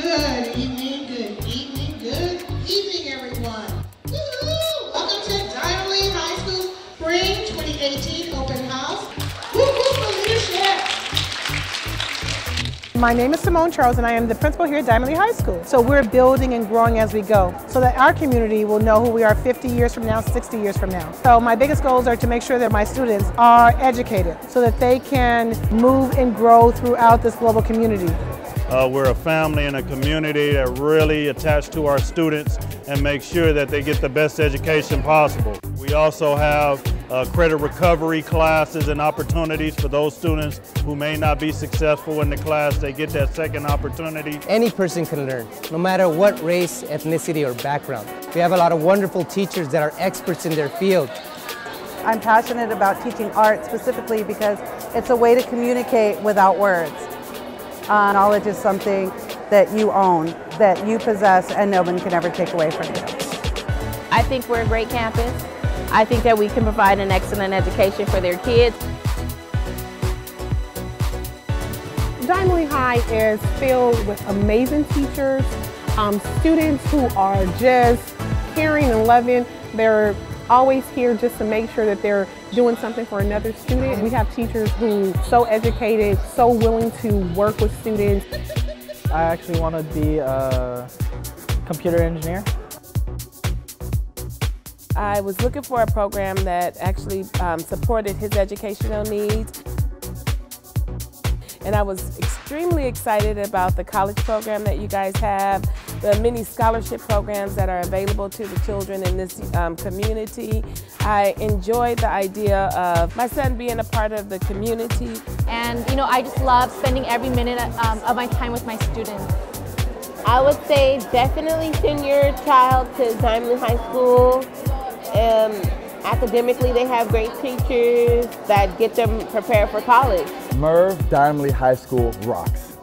Good evening, good evening, good evening, everyone. Welcome to Dymally High School Spring 2018 Open House. My name is Simone Charles and I am the principal here at Dymally High School. So we're building and growing as we go so that our community will know who we are 50 years from now, 60 years from now. So my biggest goals are to make sure that my students are educated so that they can move and grow throughout this global community. Uh, we're a family and a community that really attach to our students and make sure that they get the best education possible. We also have uh, credit recovery classes and opportunities for those students who may not be successful in the class. They get that second opportunity. Any person can learn, no matter what race, ethnicity, or background. We have a lot of wonderful teachers that are experts in their field. I'm passionate about teaching art specifically because it's a way to communicate without words. Uh, knowledge is something that you own, that you possess, and no one can ever take away from you. I think we're a great campus. I think that we can provide an excellent education for their kids. Dymally High is filled with amazing teachers, um, students who are just caring and loving. They're always here just to make sure that they're doing something for another student. We have teachers who so educated, so willing to work with students. I actually want to be a computer engineer. I was looking for a program that actually um, supported his educational needs. And I was extremely excited about the college program that you guys have, the many scholarship programs that are available to the children in this um, community. I enjoyed the idea of my son being a part of the community. And you know, I just love spending every minute um, of my time with my students. I would say definitely send your child to Dymally High School. Um, academically, they have great teachers that get them prepared for college. Merv Dymally High School rocks.